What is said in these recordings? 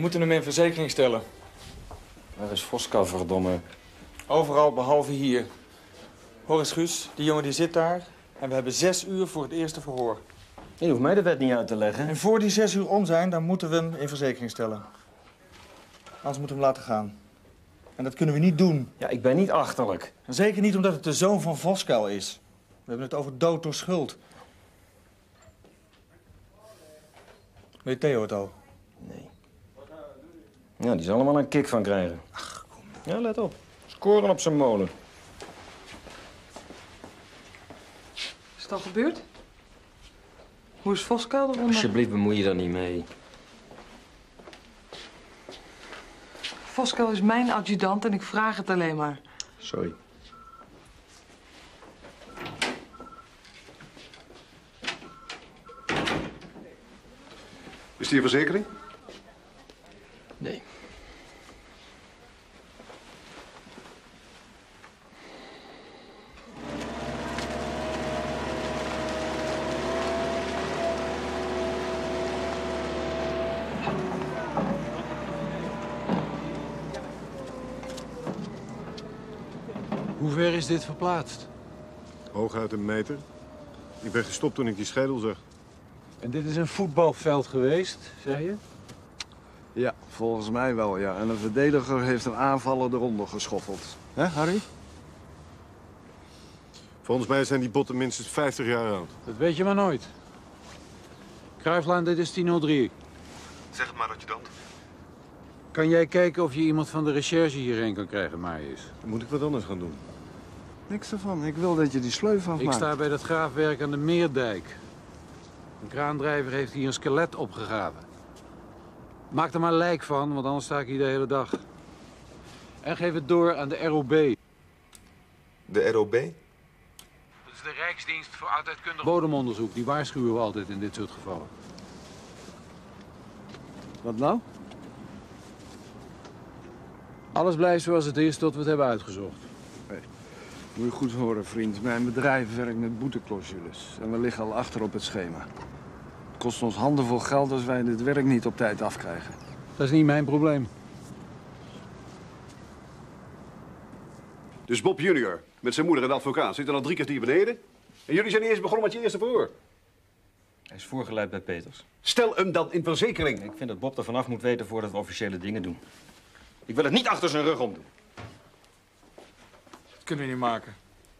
We moeten hem in verzekering stellen. Waar is Voska, verdomme? Overal behalve hier. Hoor eens, Guus, die jongen die zit daar. En we hebben zes uur voor het eerste verhoor. Je hoeft mij de wet niet uit te leggen. En voor die zes uur om zijn, dan moeten we hem in verzekering stellen. Anders moeten we hem laten gaan. En dat kunnen we niet doen. Ja, ik ben niet achterlijk. En zeker niet omdat het de zoon van Voskuil is. We hebben het over dood door schuld. Weet Theo het al? Nee. Ja, die zal er wel een kick van krijgen. Ach, kom. Ja, let op. Scoren op zijn molen. Is het al gebeurd? Hoe is Voskuil eronder? Alsjeblieft, bemoei je daar niet mee. Voskuil is mijn adjudant en ik vraag het alleen maar. Sorry. Is die een verzekering? Nee. Ver is dit verplaatst? Hooguit een meter. Ik ben gestopt toen ik die schedel zag. En dit is een voetbalveld geweest, zeg je? Ja, volgens mij wel, ja. En een verdediger heeft een aanvaller eronder geschoffeld. Hè, Harry? Volgens mij zijn die botten minstens 50 jaar oud. Dat weet je maar nooit. Kruiflaan, dit is 1003. Zeg het maar, adjudant. Kan jij kijken of je iemand van de recherche hierheen kan krijgen, Marius? Dan moet ik wat anders gaan doen. Niks ervan. Ik wil dat je die sleuf afmaakt. Ik sta bij dat graafwerk aan de Meerdijk. Een kraandrijver heeft hier een skelet opgegraven. Maak er maar lijk van, want anders sta ik hier de hele dag. En geef het door aan de ROB. De ROB? Dat is de Rijksdienst voor Oudheidkundig Bodemonderzoek. Die waarschuwen we altijd in dit soort gevallen. Wat nou? Alles blijft zoals het is tot we het hebben uitgezocht. Moet je goed horen, vriend. Mijn bedrijf werkt met boeteclausules. En we liggen al achter op het schema. Het kost ons handenvol geld als wij dit werk niet op tijd afkrijgen. Dat is niet mijn probleem. Dus Bob junior, met zijn moeder en de advocaat, zitten al drie keer hier beneden. En jullie zijn eerst begonnen met je eerste verhoor. Hij is voorgeleid bij Peters. Stel hem dan in verzekering. Ik vind dat Bob er vanaf moet weten voordat we officiële dingen doen. Ik wil het niet achter zijn rug om doen. Dat kunnen we niet maken.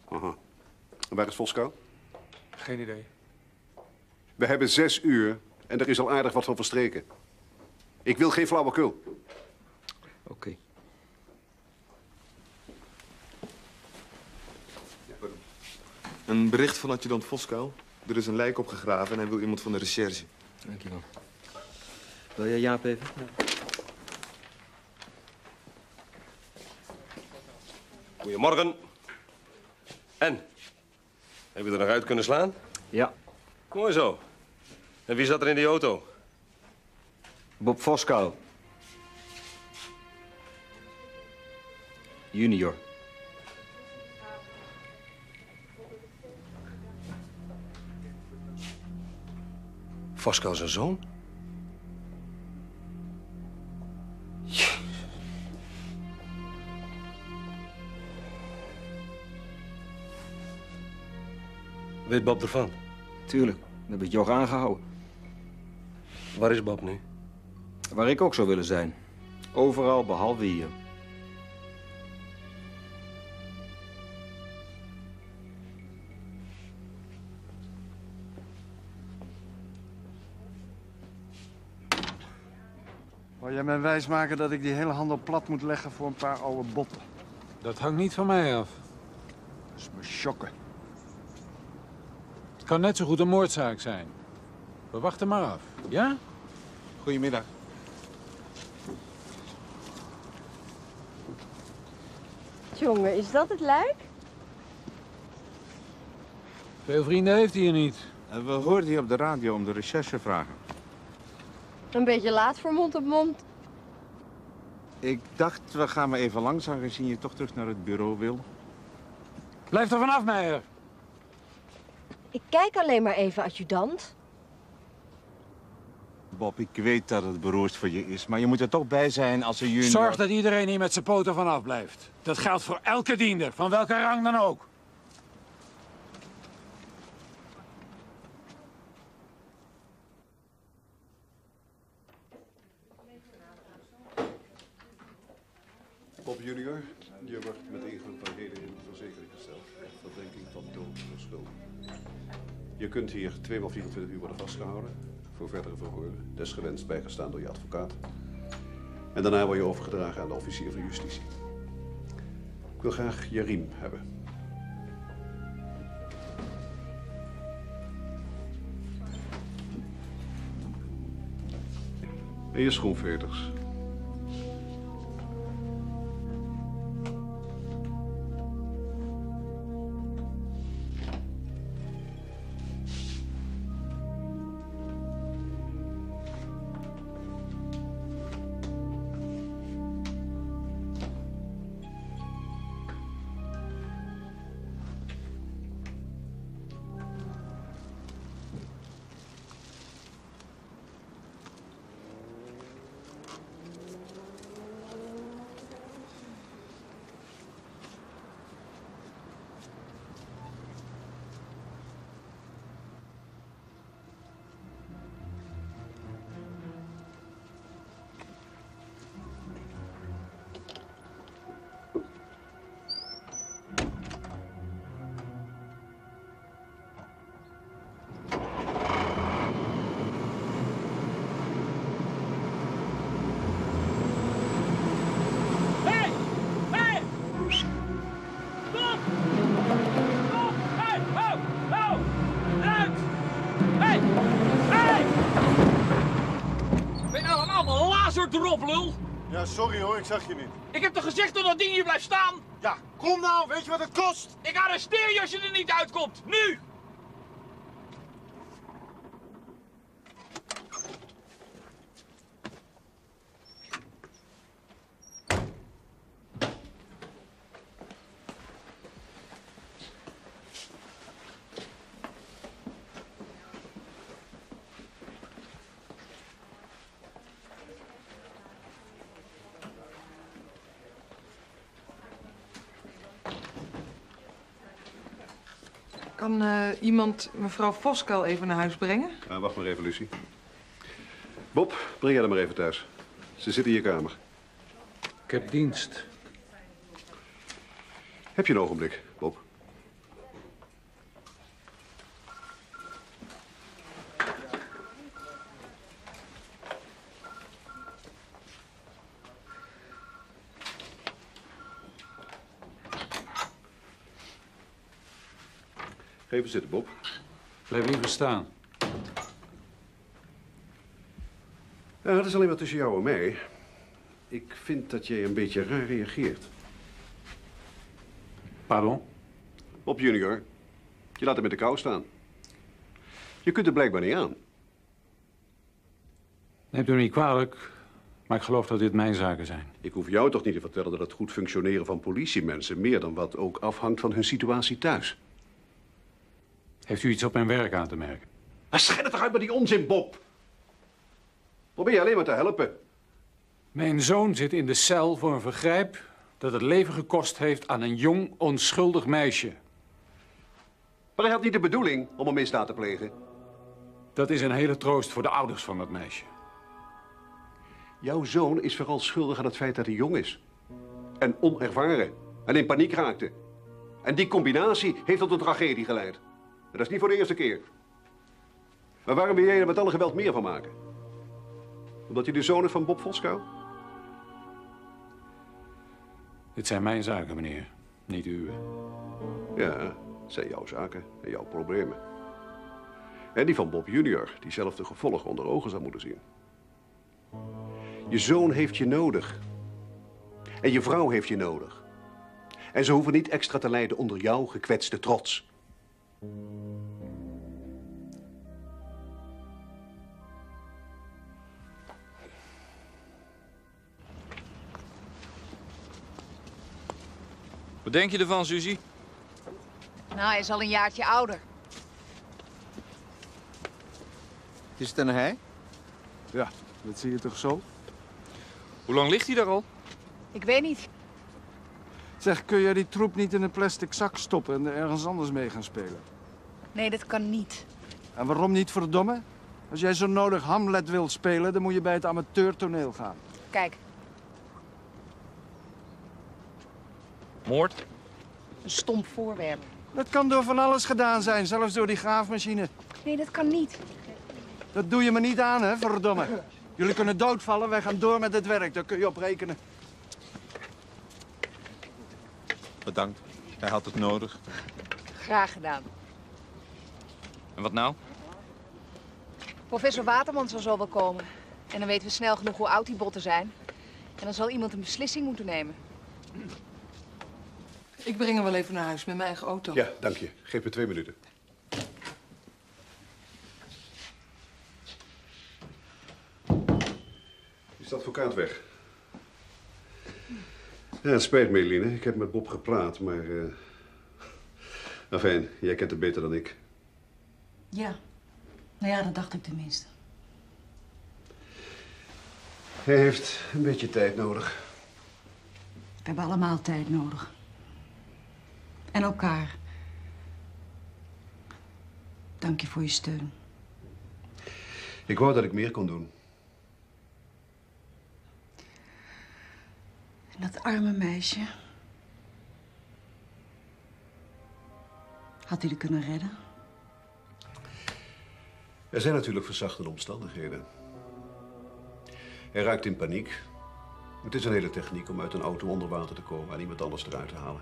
Aha. En waar is Voskou? Geen idee. We hebben zes uur en er is al aardig wat van verstreken. Ik wil geen flauwekul. Oké. Een bericht van adjudant Voskuil. Er is een lijk opgegraven en hij wil iemand van de recherche. Dankjewel. Wil jij Jaap even? Goedemorgen. En? Heb je er nog uit kunnen slaan? Ja. Mooi zo. En wie zat er in die auto? Bob Voskou. Junior. Voskou zijn zoon? Weet Bob ervan? Tuurlijk. We hebben het Jog aangehouden. Waar is Bob nu? Waar ik ook zou willen zijn. Overal behalve hier. Wil jij mij wijsmaken dat ik die hele handel plat moet leggen voor een paar oude botten? Dat hangt niet van mij af. Dat is me schokken. Het kan net zo goed een moordzaak zijn. We wachten maar af, ja? Goedemiddag. Jongen, is dat het lijk? Veel vrienden heeft hij hier niet. En we hoorden hier op de radio om de recherche vragen. Een beetje laat voor mond op mond. Ik dacht, we gaan maar even langs, aangezien je toch terug naar het bureau wil. Blijf er vanaf, Meijer. Ik kijk alleen maar even, adjudant. Bob, ik weet dat het beroerd voor je is. Maar je moet er toch bij zijn als een junior... Zorg dat iedereen hier met zijn poten vanaf blijft. Dat geldt voor elke diender, van welke rang dan ook. Bob junior, je wordt Je kunt hier 2 x 24 uur worden vastgehouden voor verdere verhoren. Desgewenst bijgestaan door je advocaat. En daarna word je overgedragen aan de officier van justitie. Ik wil graag je riem hebben. En je schoenveters. Erop, lul? Ja, sorry hoor, ik zag je niet. Ik heb toch gezegd dat dat ding hier blijft staan? Ja, kom nou, weet je wat het kost? Ik arresteer je als je er niet uitkomt. Nu! Kan eh, iemand mevrouw Voskel even naar huis brengen? Ah, wacht maar even, Lucie. Bob, breng jij haar maar even thuis. Ze zit in je kamer. Ik heb dienst. Heb je een ogenblik, Bob? Ga even zitten, Bob. Blijf liever staan. Ja, dat is alleen maar tussen jou en mij. Ik vind dat jij een beetje raar reageert. Pardon? Bob junior, je laat hem met de kou staan. Je kunt er blijkbaar niet aan. Neemt u me niet kwalijk, maar ik geloof dat dit mijn zaken zijn. Ik hoef jou toch niet te vertellen dat het goed functioneren van politiemensen meer dan wat ook afhangt van hun situatie thuis. Heeft u iets op mijn werk aan te merken? Maar schijn het toch uit met die onzin, Bob. Probeer je alleen maar te helpen. Mijn zoon zit in de cel voor een vergrijp dat het leven gekost heeft aan een jong, onschuldig meisje. Maar hij had niet de bedoeling om een misdaad te plegen. Dat is een hele troost voor de ouders van dat meisje. Jouw zoon is vooral schuldig aan het feit dat hij jong is. En onervaren. En in paniek raakte. En die combinatie heeft tot een tragedie geleid. Dat is niet voor de eerste keer. Maar waarom wil jij er met alle geweld meer van maken? Omdat je de zoon is van Bob Voskou? Dit zijn mijn zaken, meneer. Niet uw. Ja, het zijn jouw zaken en jouw problemen. En die van Bob junior, die zelf de gevolgen onder ogen zou moeten zien. Je zoon heeft je nodig. En je vrouw heeft je nodig. En ze hoeven niet extra te lijden onder jouw gekwetste trots. Wat denk je ervan, Suzy? Nou, hij is al een jaartje ouder. Is het een hij? Ja, dat zie je toch zo? Hoe lang ligt hij daar al? Ik weet niet. Zeg, kun jij die troep niet in een plastic zak stoppen en er ergens anders mee gaan spelen? Nee, dat kan niet. En waarom niet, verdomme? Als jij zo nodig Hamlet wilt spelen, dan moet je bij het amateurtoneel gaan. Kijk, Moord? een stomp voorwerp. Dat kan door van alles gedaan zijn, zelfs door die graafmachine. Nee, dat kan niet. Dat doe je me niet aan, hè, verdomme. Jullie kunnen doodvallen, wij gaan door met het werk. Daar kun je op rekenen. Bedankt. Hij had het nodig. Graag gedaan. En wat nou? Professor Waterman zal zo wel komen. En dan weten we snel genoeg hoe oud die botten zijn. En dan zal iemand een beslissing moeten nemen. Ik breng hem wel even naar huis met mijn eigen auto. Ja, dank je. Geef me twee minuten. Is de advocaat weg? Ja, het spijt me, Eline. Ik heb met Bob gepraat, maar... eh Enfin, jij kent het beter dan ik. Ja. Nou ja, dat dacht ik tenminste. Hij heeft een beetje tijd nodig. We hebben allemaal tijd nodig. En elkaar. Dank je voor je steun. Ik wou dat ik meer kon doen. En dat arme meisje. Had hij er kunnen redden? Er zijn natuurlijk verzachtende omstandigheden. Hij raakt in paniek. Het is een hele techniek om uit een auto onder water te komen en iemand anders eruit te halen.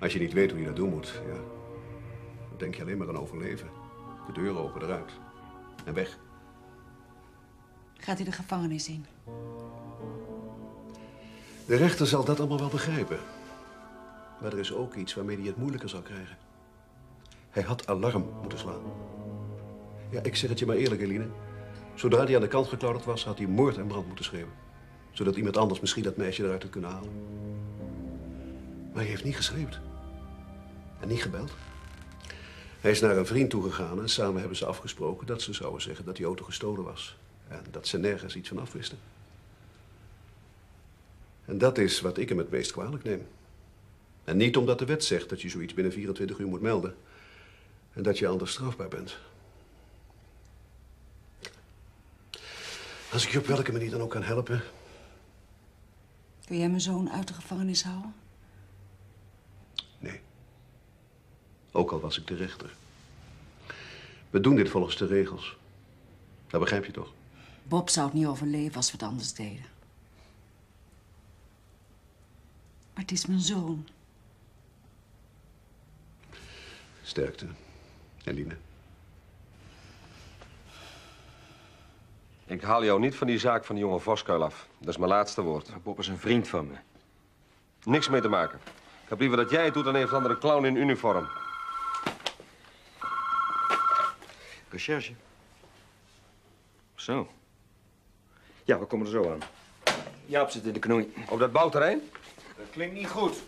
Als je niet weet hoe je dat doen moet, ja, dan denk je alleen maar aan overleven. De deur open, eruit. En weg. Gaat hij de gevangenis in? De rechter zal dat allemaal wel begrijpen. Maar er is ook iets waarmee hij het moeilijker zal krijgen. Hij had alarm moeten slaan. Ja, ik zeg het je maar eerlijk, Eline. Zodra hij aan de kant geklauterd was, had hij moord en brand moeten schreeuwen. Zodat iemand anders misschien dat meisje eruit had kunnen halen. Maar hij heeft niet geschreeuwd. En niet gebeld. Hij is naar een vriend toegegaan en samen hebben ze afgesproken dat ze zouden zeggen dat die auto gestolen was. En dat ze nergens iets van afwisten. En dat is wat ik hem het meest kwalijk neem. En niet omdat de wet zegt dat je zoiets binnen 24 uur moet melden. En dat je anders strafbaar bent. Als ik je op welke manier dan ook kan helpen. Kun jij mijn zoon uit de gevangenis houden? Nee. Ook al was ik de rechter. We doen dit volgens de regels. Dat begrijp je toch? Bob zou het niet overleven als we het anders deden. Maar het is mijn zoon. Sterkte. Eline. Ik haal jou niet van die zaak van die jonge Voskuil af. Dat is mijn laatste woord. Bob is een vriend van me. Niks mee te maken. Ik heb liever dat jij het doet dan een of andere clown in uniform. Recherche. Zo. Ja, we komen er zo aan. Jaap zit in de knoei. Op dat bouwterrein? Dat klinkt niet goed.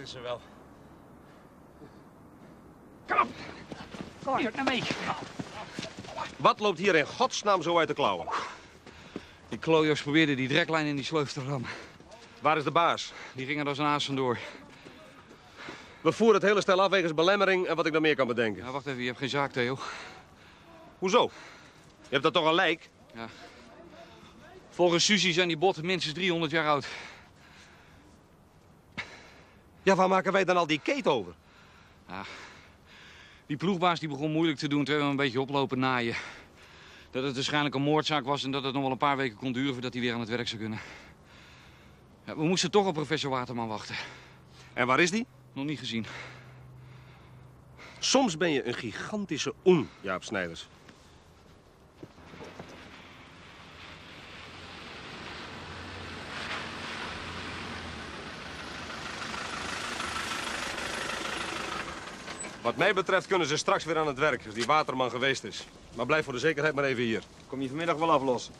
Dat weten ze wel. Kom! Kom hier, naar mee. Wat loopt hier in godsnaam zo uit de klauwen? Die klooiers probeerden die dreklijn in die sleuf te rammen. Waar is de baas? Die ging er als een aas vandoor. We voeren het hele stel af wegens belemmering en wat ik nog meer kan bedenken. Ja, wacht even, je hebt geen zaak, Theo. Hoezo? Je hebt dat toch een lijk? Ja. Volgens Suzy zijn die botten minstens 300 jaar oud. Ja, waar maken wij dan al die keet over? Ja. Die ploegbaas die begon moeilijk te doen terwijl we een beetje oplopen naaien. Dat het waarschijnlijk een moordzaak was en dat het nog wel een paar weken kon duren voordat hij weer aan het werk zou kunnen. Ja, we moesten toch op professor Waterman wachten. En waar is die? Nog niet gezien. Soms ben je een gigantische oen, Jaap Snijders. Wat mij betreft kunnen ze straks weer aan het werk als die waterman geweest is. Maar blijf voor de zekerheid maar even hier. Kom je vanmiddag wel aflossen.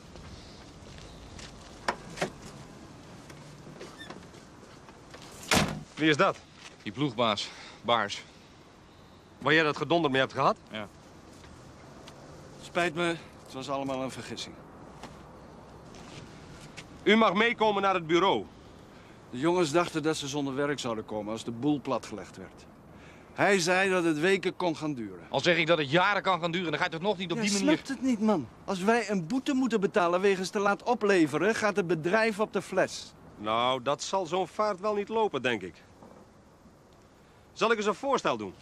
Wie is dat? Die ploegbaas, Baars. Waar jij dat gedonder mee hebt gehad? Ja. Spijt me, het was allemaal een vergissing. U mag meekomen naar het bureau. De jongens dachten dat ze zonder werk zouden komen als de boel platgelegd werd. Hij zei dat het weken kon gaan duren. Al zeg ik dat het jaren kan gaan duren, dan ga je toch nog niet op Je die manier... snapt het niet, man. Als wij een boete moeten betalen wegens te laat opleveren, gaat het bedrijf op de fles. Nou, dat zal zo'n vaart wel niet lopen, denk ik. Zal ik eens een voorstel doen?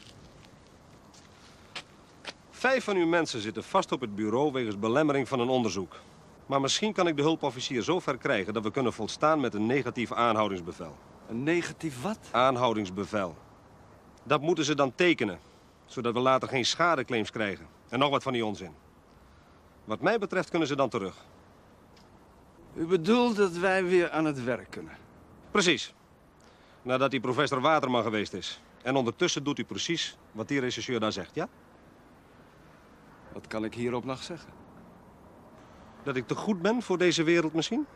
Vijf van uw mensen zitten vast op het bureau wegens belemmering van een onderzoek. Maar misschien kan ik de hulpofficier zo ver krijgen dat we kunnen volstaan met een negatief aanhoudingsbevel. Een negatief wat? Aanhoudingsbevel. Dat moeten ze dan tekenen, zodat we later geen schadeclaims krijgen. En nog wat van die onzin. Wat mij betreft kunnen ze dan terug. U bedoelt dat wij weer aan het werk kunnen? Precies. Nadat die professor Waterman geweest is. En ondertussen doet u precies wat die rechercheur daar zegt, ja? Wat kan ik hierop nog zeggen? Dat ik te goed ben voor deze wereld misschien?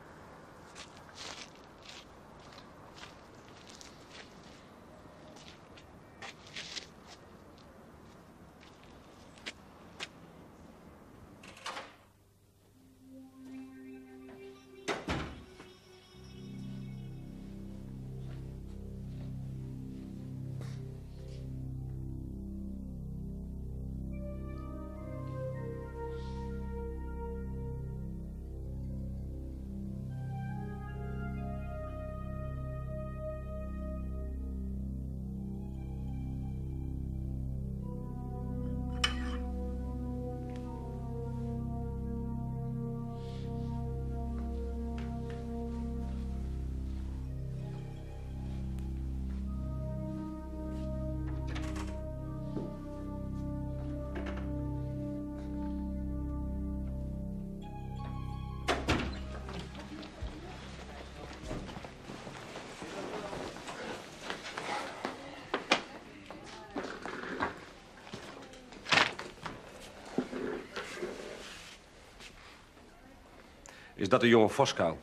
Is dat de jonge Voskuil?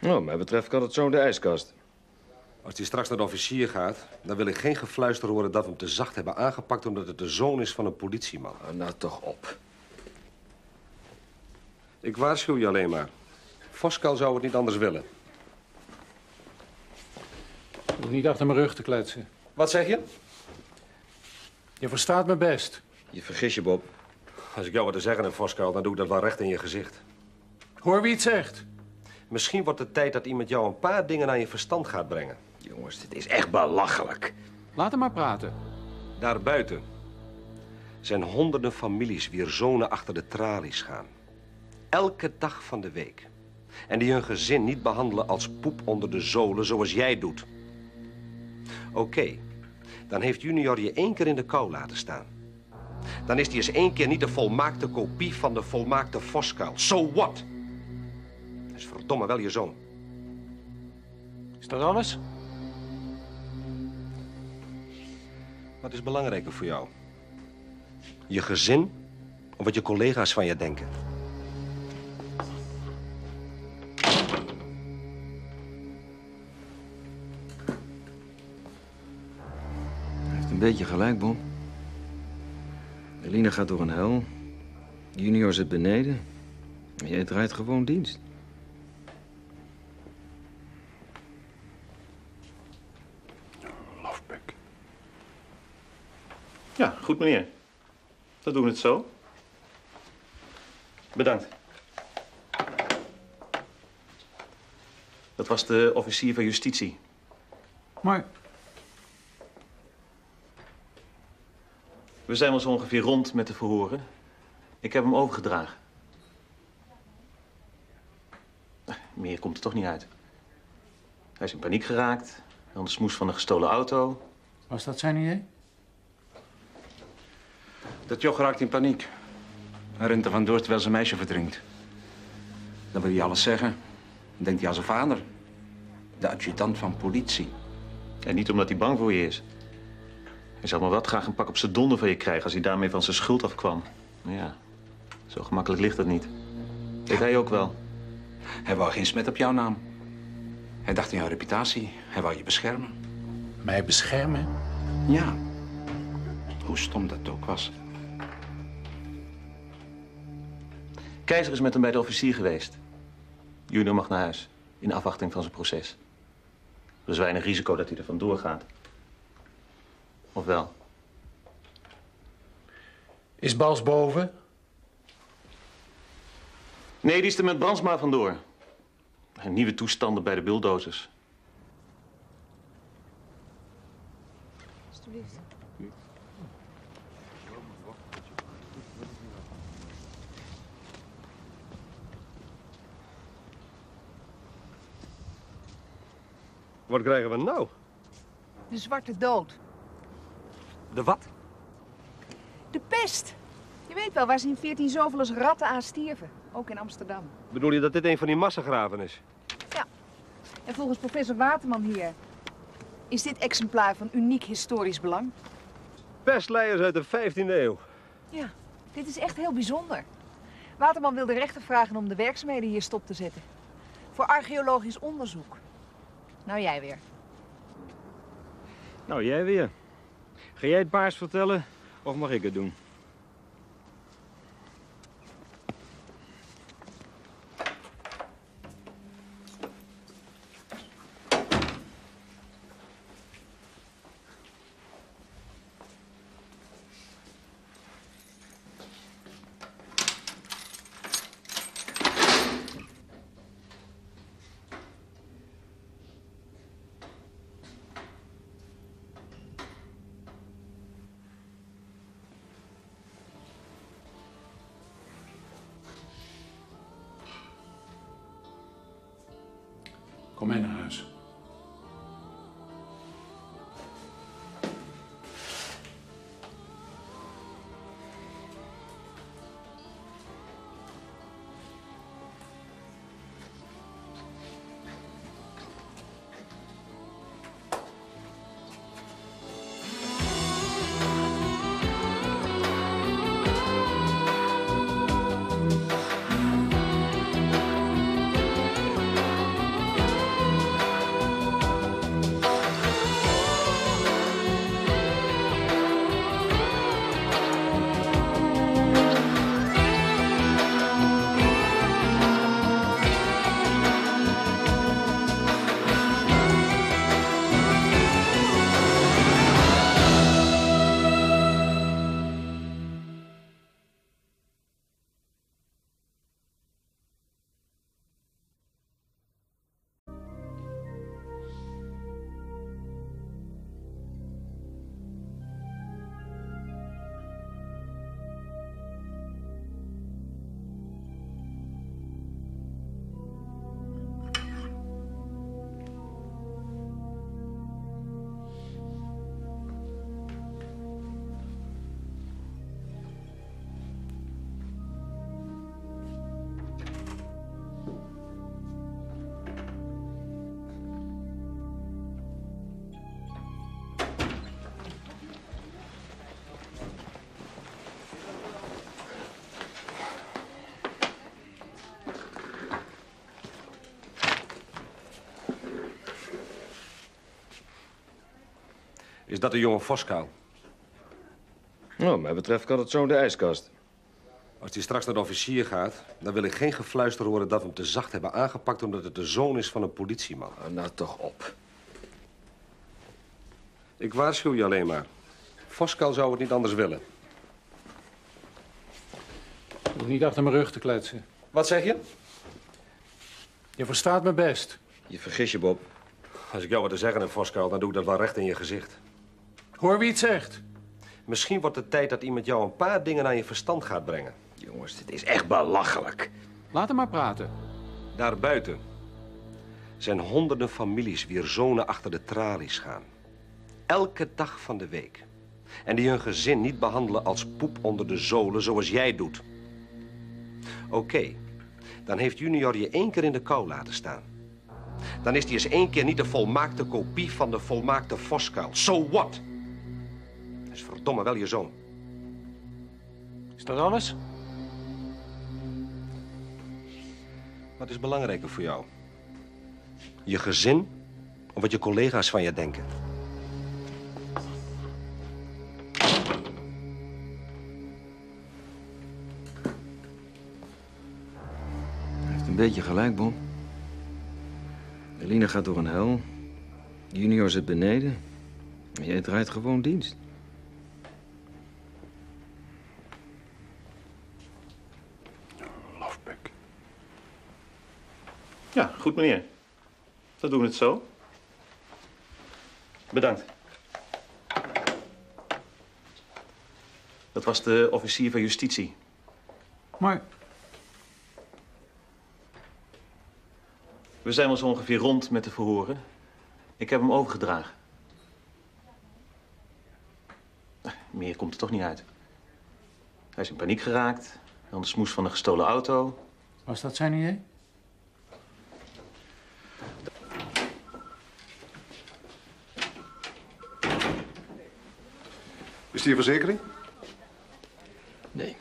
Nou, wat mij betreft kan het zo in de ijskast. Als hij straks naar de officier gaat, dan wil ik geen gefluister horen dat we hem te zacht hebben aangepakt omdat het de zoon is van een politieman. Nou, nou toch op. Ik waarschuw je alleen maar. Voskuil zou het niet anders willen. Hoeft niet achter mijn rug te kletsen. Wat zeg je? Je verstaat me best. Je vergis je, Bob. Als ik jou wat te zeggen heb, Voskuil, dan doe ik dat wel recht in je gezicht. Hoor wie het zegt. Misschien wordt het tijd dat iemand jou een paar dingen aan je verstand gaat brengen. Jongens, dit is echt belachelijk. Laat hem maar praten. Daarbuiten zijn honderden families wier zonen achter de tralies gaan. Elke dag van de week. En die hun gezin niet behandelen als poep onder de zolen zoals jij doet. Oké, dan heeft Junior je één keer in de kou laten staan. Dan is hij eens één keer niet de volmaakte kopie van de volmaakte Voskuil. So what? Dat is verdomme wel je zoon. Is dat alles? Wat is belangrijker voor jou? Je gezin of wat je collega's van je denken? Hij heeft een beetje gelijk, Bob. Eline gaat door een hel. Junior zit beneden. En jij draait gewoon dienst. Ja, goed meneer. Dan doen we het zo. Bedankt. Dat was de officier van justitie. Maar We zijn wel zo ongeveer rond met de verhoren. Ik heb hem overgedragen. Meer komt er toch niet uit. Hij is in paniek geraakt. Dan de smoes van een gestolen auto. was dat zijn idee? Dat joch raakt in paniek. Hij rent er vandoor terwijl zijn meisje verdrinkt. Dan wil hij alles zeggen. Dan denkt hij aan zijn vader. De adjutant van politie. En niet omdat hij bang voor je is. Hij zou maar wat graag een pak op zijn donder van je krijgen als hij daarmee van zijn schuld afkwam. Maar ja, zo gemakkelijk ligt dat niet. Weet hij ook wel. Hij wou geen smet op jouw naam. Hij dacht aan jouw reputatie. Hij wou je beschermen. Mij beschermen? Ja. Hoe stom dat ook was. Keizer is met hem bij de officier geweest. Junior mag naar huis, in afwachting van zijn proces. Er is weinig risico dat hij er vandoor gaat. Of wel? Is Bals boven? Nee, die is er met Brandsma vandoor. En nieuwe toestanden bij de bulldozers. Alsjeblieft. Wat krijgen we nou? De zwarte dood. De wat? De pest. Je weet wel waar ze in 14 zoveel als ratten aan stierven. Ook in Amsterdam. Bedoel je dat dit een van die massagraven is? En volgens professor Waterman hier is dit exemplaar van uniek historisch belang. Pestleiers uit de 15e eeuw. Ja, dit is echt heel bijzonder. Waterman wil de rechter vragen om de werkzaamheden hier stop te zetten. Voor archeologisch onderzoek. Nou, jij weer. Nou, jij weer. Ga jij het paars vertellen of mag ik het doen? Is dat de jonge Voskuil? Nou, wat mij betreft kan het zo in de ijskast. Als hij straks naar de officier gaat, dan wil ik geen gefluister horen dat we hem te zacht hebben aangepakt omdat het de zoon is van een politieman. nou toch op. Ik waarschuw je alleen maar. Voskuil zou het niet anders willen. Je hoeft niet achter mijn rug te kletsen. Wat zeg je? Je verstaat me best. Je vergis je, Bob. Als ik jou wat te zeggen heb, Voskuil, dan doe ik dat wel recht in je gezicht. Hoor wie het zegt. Misschien wordt het tijd dat iemand jou een paar dingen aan je verstand gaat brengen. Jongens, dit is echt belachelijk. Laat hem maar praten. Daarbuiten zijn honderden families wier zonen achter de tralies gaan. Elke dag van de week. En die hun gezin niet behandelen als poep onder de zolen zoals jij doet. Oké, dan heeft Junior je één keer in de kou laten staan. Dan is hij eens één keer niet de volmaakte kopie van de volmaakte Voskuil. So what? Verdomme wel je zoon. Is dat alles? Wat is belangrijker voor jou? Je gezin of wat je collega's van je denken? Hij heeft een beetje gelijk, Bob. Eline gaat door een hel. Junior zit beneden. En jij draait gewoon dienst. Ja, goed meneer. Dan doen we het zo. Bedankt. Dat was de officier van justitie. Maar We zijn wel zo ongeveer rond met de verhoren. Ik heb hem overgedragen. Meer komt er toch niet uit. Hij is in paniek geraakt. Dan de smoes van een gestolen auto. was dat zijn idee? Is die een verzekering? Nee.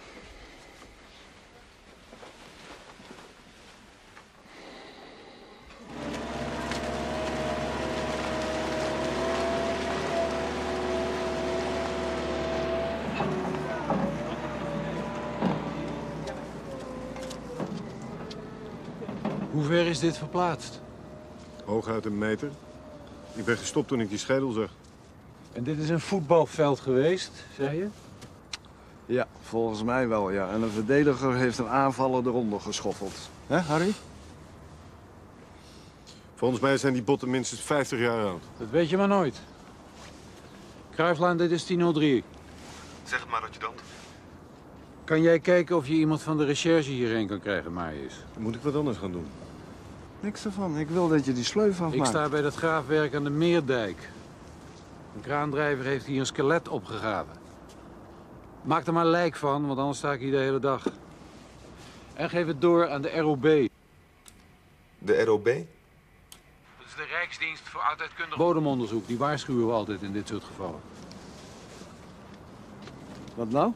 Hoe ver is dit verplaatst? Hooguit een meter. Ik ben gestopt toen ik die schedel zag. En dit is een voetbalveld geweest, zei je? Ja, volgens mij wel, ja. En een verdediger heeft een aanvaller eronder geschoffeld. Hè, Harry? Volgens mij zijn die botten minstens 50 jaar oud. Dat weet je maar nooit. Kruiflaan, dit is 1003. Zeg het maar, adjudant. Kan jij kijken of je iemand van de recherche hierheen kan krijgen, Marius? Dan moet ik wat anders gaan doen. Niks ervan. Ik wil dat je die sleuf afmaakt. Ik sta bij dat graafwerk aan de Meerdijk. Een kraandrijver heeft hier een skelet opgegraven. Maak er maar lijk van, want anders sta ik hier de hele dag. En geef het door aan de ROB. De ROB? Dat is de Rijksdienst voor Oudheidkundig Bodemonderzoek. Die waarschuwen we altijd in dit soort gevallen. Wat nou?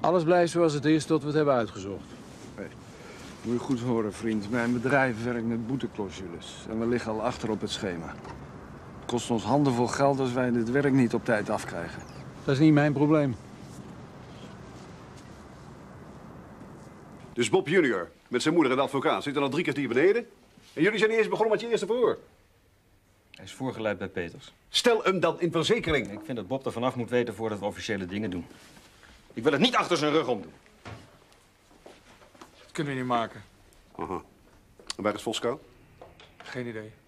Alles blijft zoals het is tot we het hebben uitgezocht. Moet je goed horen, vriend. Mijn bedrijf werkt met boeteclausules. En we liggen al achter op het schema. Het kost ons handenvol geld als wij dit werk niet op tijd afkrijgen. Dat is niet mijn probleem. Dus Bob junior, met zijn moeder en de advocaat, zitten al drie kwartier beneden. En jullie zijn eerst begonnen met je eerste verhoor. Hij is voorgeleid bij Peters. Stel hem dan in verzekering. Ik vind dat Bob er vanaf moet weten voordat we officiële dingen doen. Ik wil het niet achter zijn rug omdoen. Dat kunnen we niet maken. Aha. En waar is Voskou? Geen idee.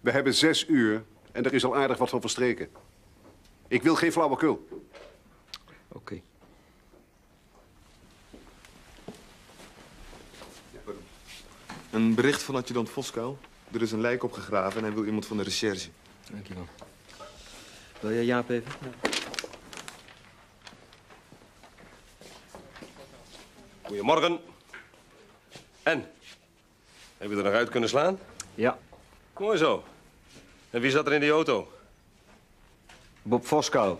We hebben zes uur en er is al aardig wat van verstreken. Ik wil geen flauwekul. Oké. Een bericht van adjudant Voskuil. Er is een lijk opgegraven en hij wil iemand van de recherche. Dankjewel. Wil jij Jaap even? Goedemorgen. En? Heb je er nog uit kunnen slaan? Ja. Mooi zo. En wie zat er in die auto? Bob Voskou.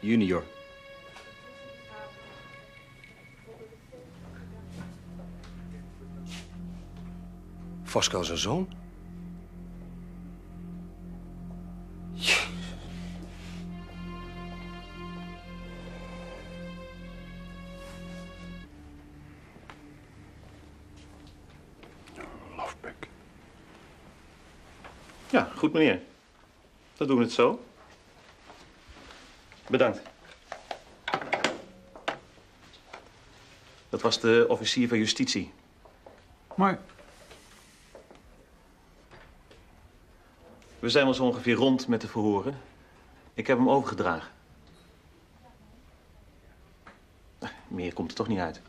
Junior. Voskou zijn zoon? Ja, goed meneer. Dan doen we het zo. Bedankt. Dat was de officier van justitie. Maar We zijn wel zo ongeveer rond met de verhoren. Ik heb hem overgedragen. Meer komt er toch niet uit.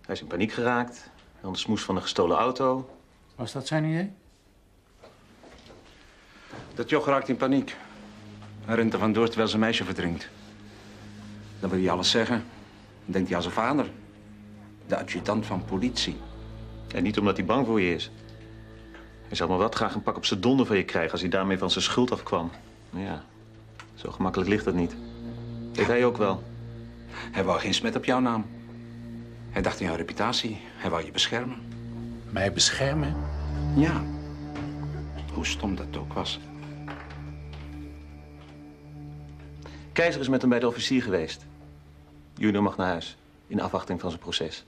Hij is in paniek geraakt. Dan de smoes van een gestolen auto. was dat zijn idee? Dat joch raakt in paniek. Hij rent er vandoor terwijl zijn meisje verdrinkt. Dan wil hij alles zeggen. Dan denkt hij aan zijn vader. De adjutant van politie. En niet omdat hij bang voor je is. Hij zou maar wat graag een pak op zijn donder van je krijgen als hij daarmee van zijn schuld afkwam. Maar ja, zo gemakkelijk ligt dat niet. Weet hij ook wel. Hij wou geen smet op jouw naam. Hij dacht aan jouw reputatie. Hij wou je beschermen. Mij beschermen? Ja. Hoe stom dat ook was. Keizer is met hem bij de officier geweest. Junior mag naar huis, in afwachting van zijn proces.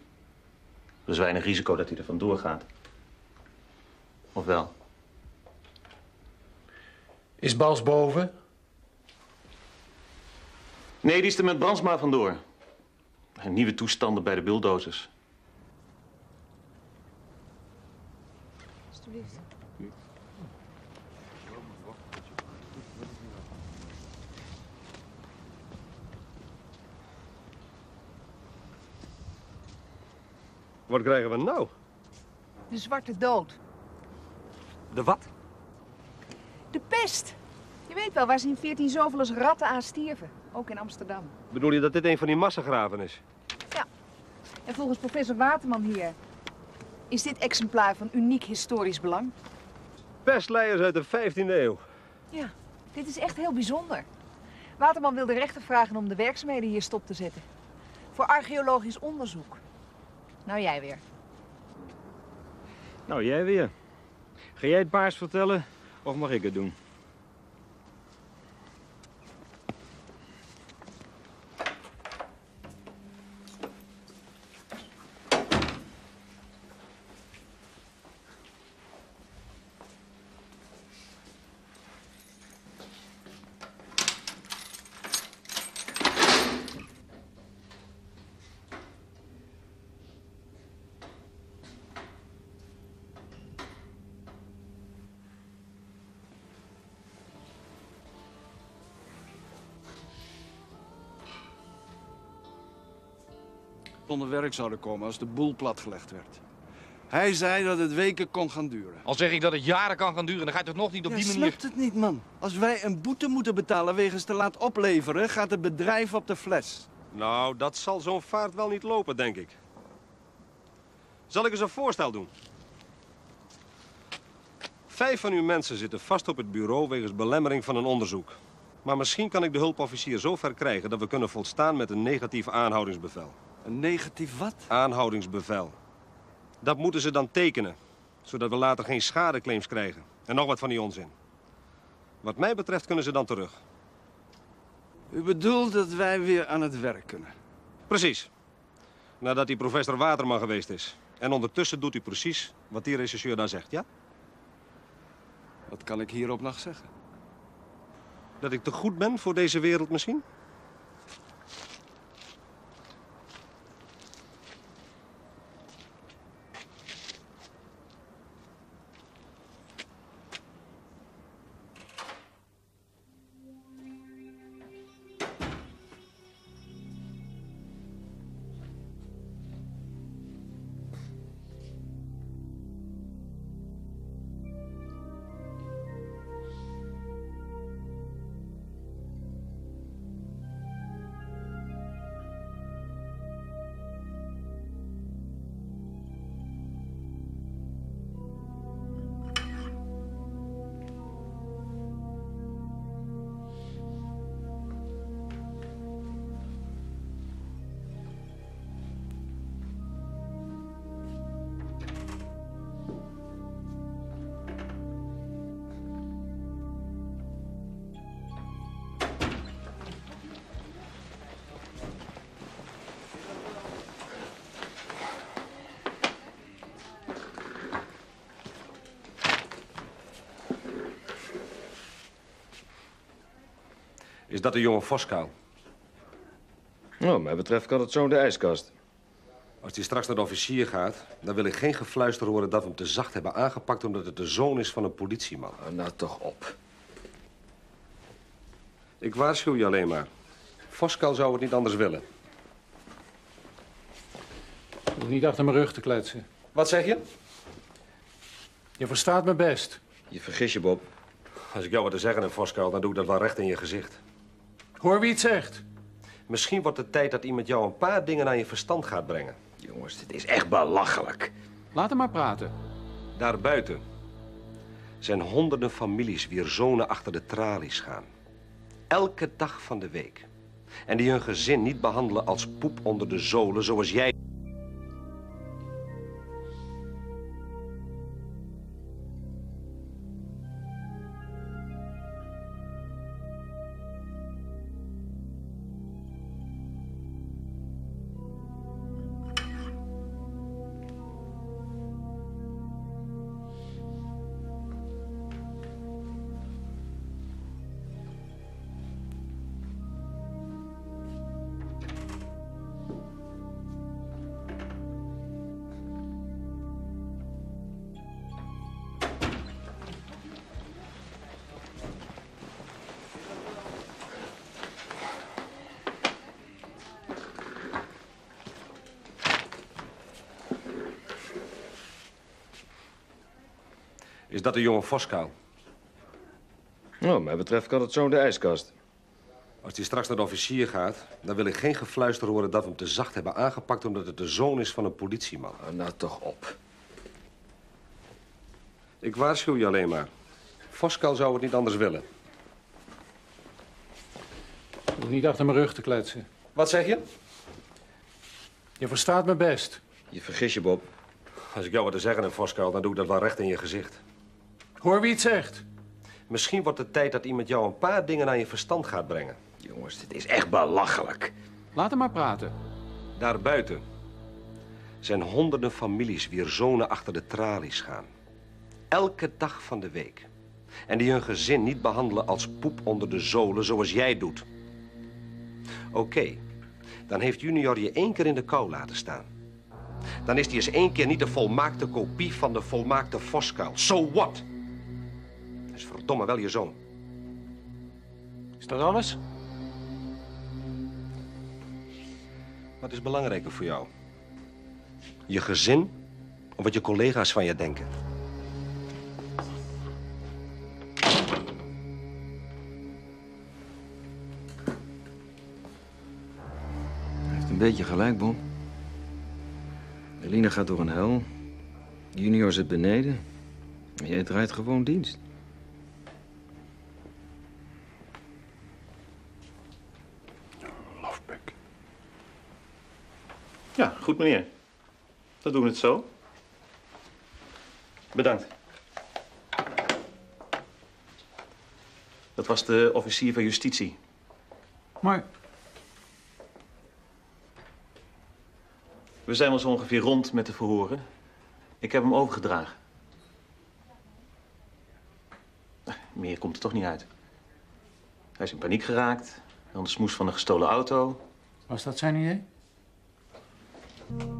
Er is weinig risico dat hij er vandoor gaat. Of wel? Is Bas boven? Nee, die is er met Brandsma vandoor. En nieuwe toestanden bij de bulldozers. Alsjeblieft. Wat krijgen we nou? De zwarte dood. De wat? De pest. Je weet wel, waar ze in 14 zoveel als ratten aan stierven. Ook in Amsterdam. Bedoel je dat dit een van die massagraven is? Ja. En volgens professor Waterman hier... is dit exemplaar van uniek historisch belang. Pestleiers uit de 15e eeuw. Ja, dit is echt heel bijzonder. Waterman wil de rechter vragen om de werkzaamheden hier stop te zetten. Voor archeologisch onderzoek. Nou, jij weer. Nou, jij weer. Ga jij het paars vertellen of mag ik het doen? Onder werk zouden komen als de boel platgelegd werd. Hij zei dat het weken kon gaan duren. Al zeg ik dat het jaren kan gaan duren, dan ga je toch nog niet op die Je manier... snapt het niet, man. Als wij een boete moeten betalen wegens te laat opleveren, gaat het bedrijf op de fles. Nou, dat zal zo'n vaart wel niet lopen, denk ik. Zal ik eens een voorstel doen? Vijf van uw mensen zitten vast op het bureau wegens belemmering van een onderzoek. Maar misschien kan ik de hulpofficier zo ver krijgen dat we kunnen volstaan met een negatief aanhoudingsbevel. Een negatief wat? Aanhoudingsbevel. Dat moeten ze dan tekenen, zodat we later geen schadeclaims krijgen. En nog wat van die onzin. Wat mij betreft kunnen ze dan terug. U bedoelt dat wij weer aan het werk kunnen? Precies. Nadat die professor Waterman geweest is. En ondertussen doet u precies wat die rechercheur daar zegt, ja? Wat kan ik hierop nog zeggen? Dat ik te goed ben voor deze wereld misschien? Is dat de jonge Voskuil? Nou, wat mij betreft kan het zo in de ijskast. Als hij straks naar de officier gaat, dan wil ik geen gefluister horen dat we hem te zacht hebben aangepakt omdat het de zoon is van een politieman. Nou, toch op. Ik waarschuw je alleen maar. Voskuil zou het niet anders willen. Hoeft niet achter mijn rug te kletsen. Wat zeg je? Je verstaat me best. Je vergis je, Bob. Als ik jou wat te zeggen heb, Voskuil, dan doe ik dat wel recht in je gezicht. Hoor wie het zegt. Misschien wordt het tijd dat iemand jou een paar dingen aan je verstand gaat brengen. Jongens, dit is echt belachelijk. Laat hem maar praten. Daarbuiten zijn honderden families wier zonen achter de tralies gaan. Elke dag van de week. En die hun gezin niet behandelen als poep onder de zolen zoals jij. Is dat de jonge Voskuil? Nou, wat mij betreft kan het zo in de ijskast. Als hij straks naar de officier gaat, dan wil ik geen gefluister horen dat we hem te zacht hebben aangepakt omdat het de zoon is van een politieman. Nou, toch op. Ik waarschuw je alleen maar. Voskuil zou het niet anders willen. Je hoeft niet achter mijn rug te kletsen. Wat zeg je? Je verstaat me best. Je vergis je, Bob. Als ik jou wat te zeggen heb, Voskuil, dan doe ik dat wel recht in je gezicht. Hoor wie het zegt. Misschien wordt het tijd dat iemand jou een paar dingen aan je verstand gaat brengen. Jongens, dit is echt belachelijk. Laat hem maar praten. Daarbuiten zijn honderden families wier zonen achter de tralies gaan. Elke dag van de week. En die hun gezin niet behandelen als poep onder de zolen zoals jij doet. Oké, dan heeft junior je één keer in de kou laten staan. Dan is hij eens één keer niet de volmaakte kopie van de volmaakte Voskuil. So what? Is verdomme wel je zoon. Is dat alles? Wat is belangrijker voor jou? Je gezin of wat je collega's van je denken? Hij heeft een beetje gelijk, Bob. Eline gaat door een hel. Junior zit beneden. En jij draait gewoon dienst. Goed meneer. Dan doen we het zo. Bedankt. Dat was de officier van justitie. Maar We zijn wel zo ongeveer rond met de verhoren. Ik heb hem overgedragen. Meer komt er toch niet uit. Hij is in paniek geraakt. Dan de smoes van een gestolen auto. was dat zijn idee? Soort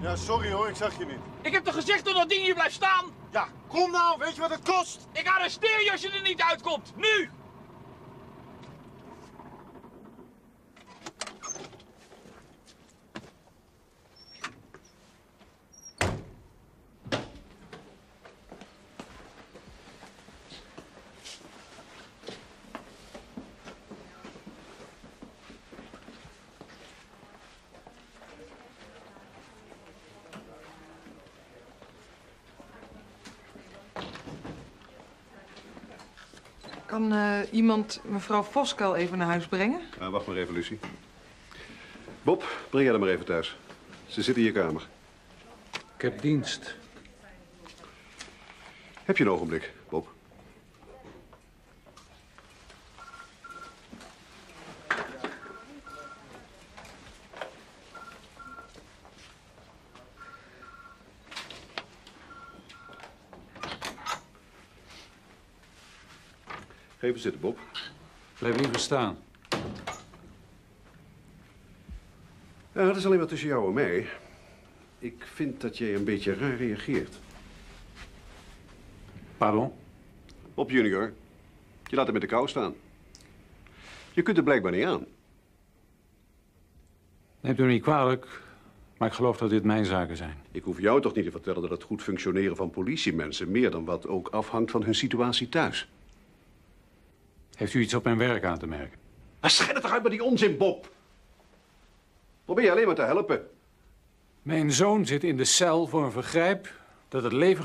Ja, sorry hoor, ik zag je niet. Ik heb toch gezegd dat dat ding hier blijft staan? Ja, kom nou, weet je wat het kost? Ik arresteer je als je er niet uitkomt. Nu! Kan eh, iemand mevrouw Voskuil even naar huis brengen? Ah, wacht maar even, Lucie. Bob, breng jij haar maar even thuis. Ze zit in je kamer. Ik heb dienst. Heb je een ogenblik, Bob? Ga even zitten, Bob. Blijf liever staan. Ja, dat is alleen maar tussen jou en mij. Ik vind dat jij een beetje raar reageert. Pardon? Bob junior, je laat hem met de kou staan. Je kunt er blijkbaar niet aan. Neemt u niet kwalijk, maar ik geloof dat dit mijn zaken zijn. Ik hoef jou toch niet te vertellen dat het goed functioneren van politiemensen meer dan wat ook afhangt van hun situatie thuis. Heeft u iets op mijn werk aan te merken? Maar schijn het toch uit met die onzin, Bob? Probeer je alleen maar te helpen. Mijn zoon zit in de cel voor een vergrijp dat het leven